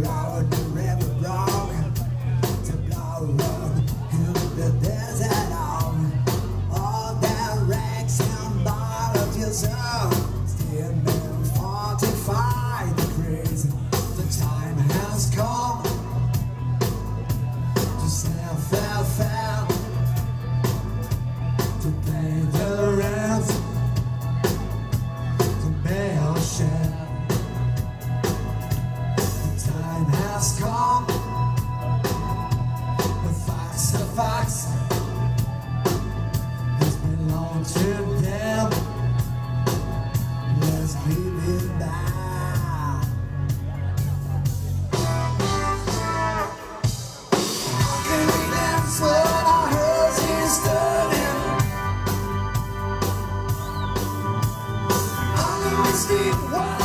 Lord. has come. The fox, the fox has belonged to them. Let's keep it back. I can't dance when our is turning. Wasting